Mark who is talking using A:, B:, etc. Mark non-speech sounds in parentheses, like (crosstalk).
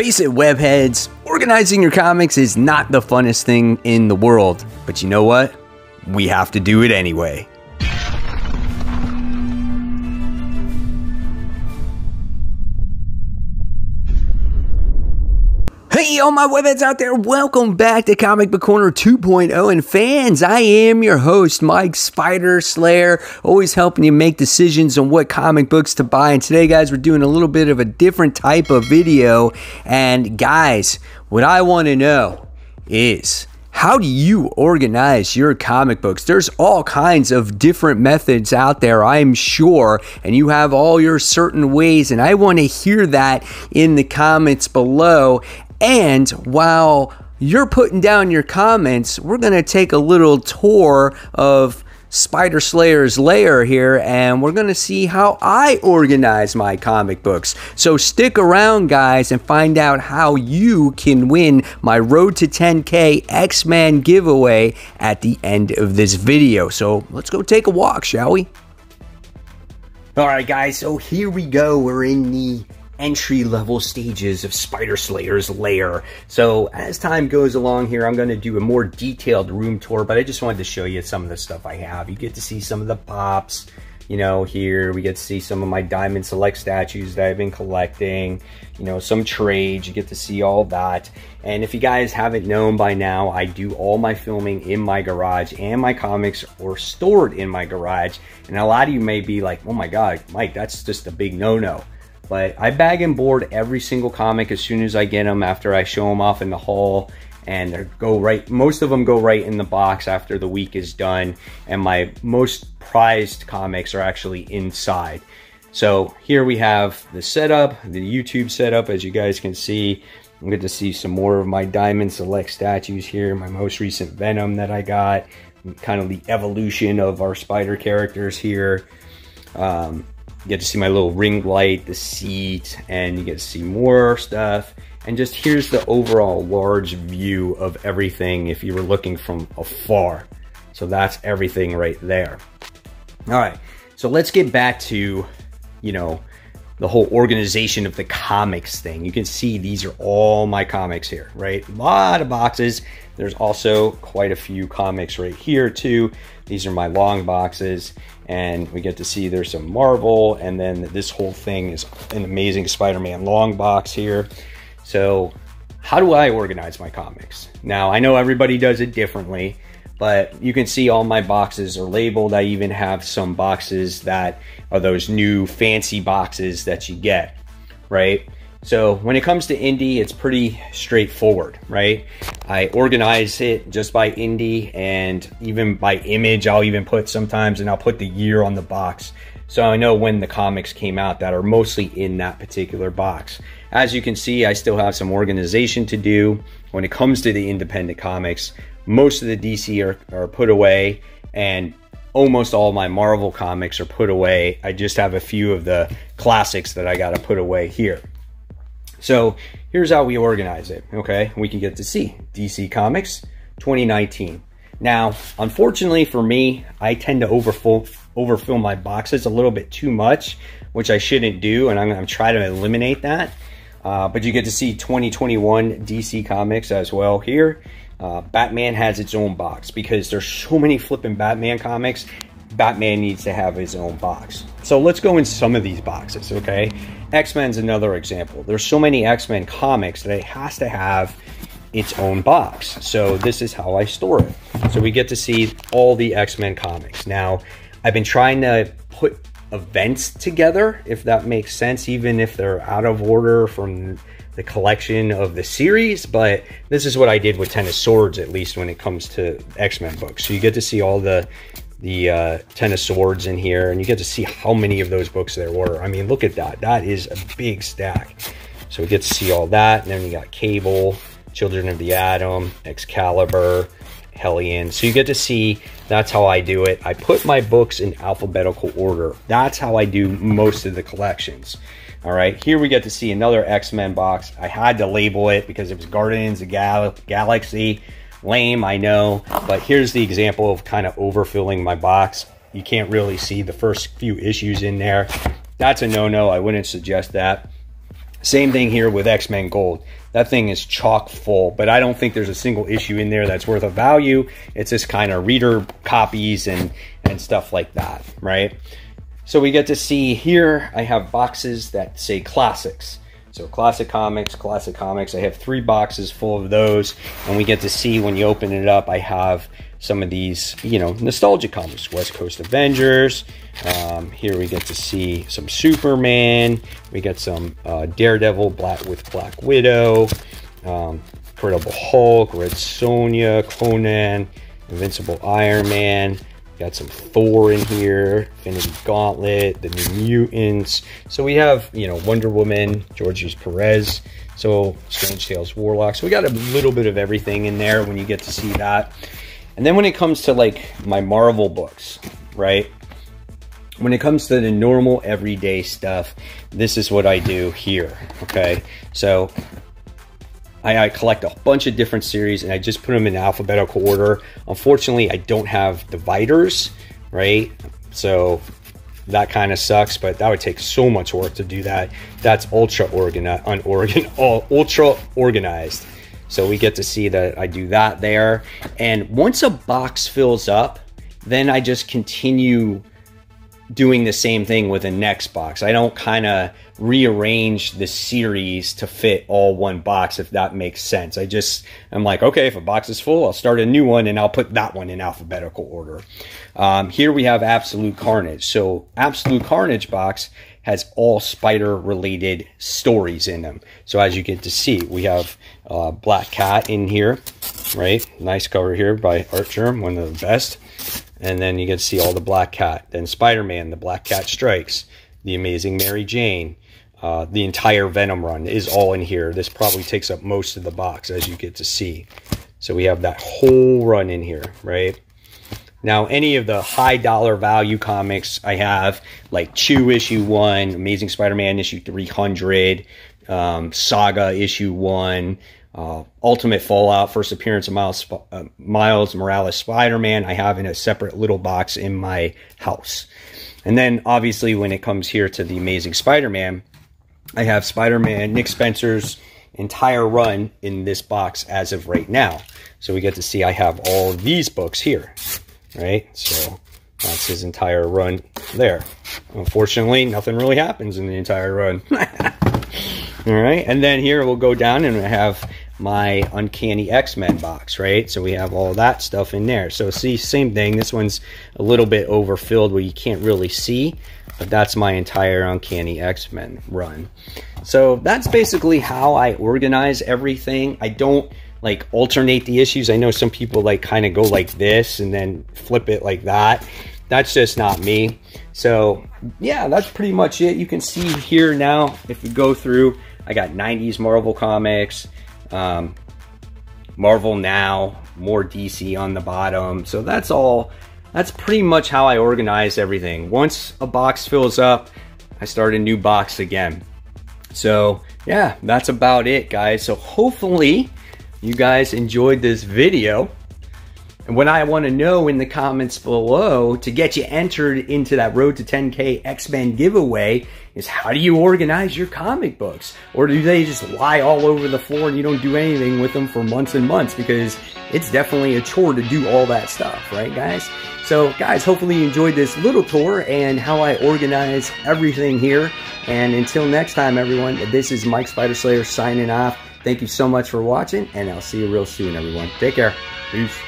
A: Face it, webheads, organizing your comics is not the funnest thing in the world. But you know what? We have to do it anyway. All my webheads out there, welcome back to Comic Book Corner 2.0. And fans, I am your host, Mike Spider Slayer, always helping you make decisions on what comic books to buy. And today, guys, we're doing a little bit of a different type of video. And guys, what I want to know is how do you organize your comic books? There's all kinds of different methods out there, I'm sure, and you have all your certain ways, and I want to hear that in the comments below. And while you're putting down your comments, we're going to take a little tour of Spider Slayer's lair here and we're going to see how I organize my comic books. So stick around, guys, and find out how you can win my Road to 10K X Men giveaway at the end of this video. So let's go take a walk, shall we? All right, guys, so here we go. We're in the entry level stages of Spider Slayer's lair. So as time goes along here, I'm going to do a more detailed room tour, but I just wanted to show you some of the stuff I have. You get to see some of the pops, you know, here we get to see some of my Diamond Select statues that I've been collecting, you know, some trades, you get to see all that. And if you guys haven't known by now, I do all my filming in my garage and my comics are stored in my garage. And a lot of you may be like, oh my God, Mike, that's just a big no-no. But I bag and board every single comic as soon as I get them after I show them off in the haul and they go right most of them go right in the box after the week is done and my most prized comics are actually inside. So here we have the setup the youtube setup as you guys can see. I'm good to see some more of my diamond select statues here my most recent venom that i got kind of the evolution of our spider characters here. Um, you get to see my little ring light, the seat, and you get to see more stuff. And just here's the overall large view of everything if you were looking from afar. So that's everything right there. All right, so let's get back to, you know, the whole organization of the comics thing. You can see these are all my comics here, right? A lot of boxes. There's also quite a few comics right here too. These are my long boxes and we get to see there's some Marvel and then this whole thing is an amazing Spider-Man long box here. So how do I organize my comics? Now I know everybody does it differently, but you can see all my boxes are labeled. I even have some boxes that are those new fancy boxes that you get, right? So when it comes to indie, it's pretty straightforward, right? I organize it just by indie and even by image, I'll even put sometimes and I'll put the year on the box. So I know when the comics came out that are mostly in that particular box. As you can see, I still have some organization to do. When it comes to the independent comics, most of the DC are, are put away and almost all my Marvel comics are put away. I just have a few of the classics that I got to put away here. So here's how we organize it, okay? We can get to see DC Comics 2019. Now, unfortunately for me, I tend to overfill, overfill my boxes a little bit too much, which I shouldn't do, and I'm to try to eliminate that. Uh, but you get to see 2021 DC Comics as well here. Uh, Batman has its own box because there's so many flipping Batman comics Batman needs to have his own box. So let's go in some of these boxes, okay? X-Men's another example. There's so many X-Men comics that it has to have its own box. So this is how I store it. So we get to see all the X-Men comics. Now, I've been trying to put events together, if that makes sense, even if they're out of order from the collection of the series, but this is what I did with Ten of Swords, at least when it comes to X-Men books. So you get to see all the the uh, Ten of Swords in here, and you get to see how many of those books there were. I mean, look at that. That is a big stack. So we get to see all that. And then you got Cable, Children of the Atom, Excalibur, Hellion. So you get to see that's how I do it. I put my books in alphabetical order. That's how I do most of the collections. All right, here we get to see another X-Men box. I had to label it because it was Guardians of Gal Galaxy Lame, I know, but here's the example of kind of overfilling my box. You can't really see the first few issues in there. That's a no-no. I wouldn't suggest that. Same thing here with X Men Gold. That thing is chock full, but I don't think there's a single issue in there that's worth a value. It's just kind of reader copies and and stuff like that, right? So we get to see here. I have boxes that say classics. So classic comics, classic comics. I have three boxes full of those, and we get to see when you open it up. I have some of these, you know, nostalgia comics, West Coast Avengers. Um, here we get to see some Superman. We get some uh, Daredevil, Black with Black Widow, um, Incredible Hulk, Red Sonja, Conan, Invincible Iron Man. Got some Thor in here, Infinity Gauntlet, the New Mutants. So we have, you know, Wonder Woman, Georges Perez. So Strange Tales Warlock. So we got a little bit of everything in there when you get to see that. And then when it comes to like my Marvel books, right? When it comes to the normal everyday stuff, this is what I do here, okay? So I, I, collect a bunch of different series and I just put them in alphabetical order. Unfortunately, I don't have dividers, right? So that kind of sucks, but that would take so much work to do that. That's ultra organized, unorgan, (laughs) ultra organized. So we get to see that I do that there. And once a box fills up, then I just continue doing the same thing with the next box. I don't kind of rearrange the series to fit all one box, if that makes sense. I just, I'm like, okay, if a box is full, I'll start a new one and I'll put that one in alphabetical order. Um, here we have Absolute Carnage. So, Absolute Carnage box has all spider related stories in them. So as you get to see, we have uh, Black Cat in here, right? Nice cover here by Artgerm, one of the best. And then you get to see all the Black Cat. Then Spider-Man, the Black Cat Strikes, the Amazing Mary Jane, uh, the entire Venom run is all in here. This probably takes up most of the box as you get to see. So we have that whole run in here, right? Now, any of the high dollar value comics I have, like Chew issue one, Amazing Spider Man issue 300, um, Saga issue one, uh, Ultimate Fallout, first appearance of Miles, uh, Miles Morales Spider Man, I have in a separate little box in my house. And then, obviously, when it comes here to the Amazing Spider Man, I have Spider Man, Nick Spencer's entire run in this box as of right now. So we get to see I have all these books here right? So that's his entire run there. Unfortunately, nothing really happens in the entire run. (laughs) All right, and then here we'll go down and have my Uncanny X-Men box, right? So we have all that stuff in there. So see, same thing. This one's a little bit overfilled where you can't really see, but that's my entire Uncanny X-Men run. So that's basically how I organize everything. I don't like alternate the issues. I know some people like kind of go like this and then flip it like that. That's just not me. So yeah, that's pretty much it. You can see here now, if you go through, I got 90s Marvel comics, um, Marvel Now, more DC on the bottom. So that's all, that's pretty much how I organize everything. Once a box fills up, I start a new box again. So yeah, that's about it guys. So hopefully you guys enjoyed this video. And what I want to know in the comments below to get you entered into that Road to 10K X-Men giveaway is how do you organize your comic books? Or do they just lie all over the floor and you don't do anything with them for months and months? Because it's definitely a chore to do all that stuff, right guys? So guys, hopefully you enjoyed this little tour and how I organize everything here. And until next time, everyone, this is Mike Spider Slayer signing off. Thank you so much for watching, and I'll see you real soon, everyone. Take care. Peace.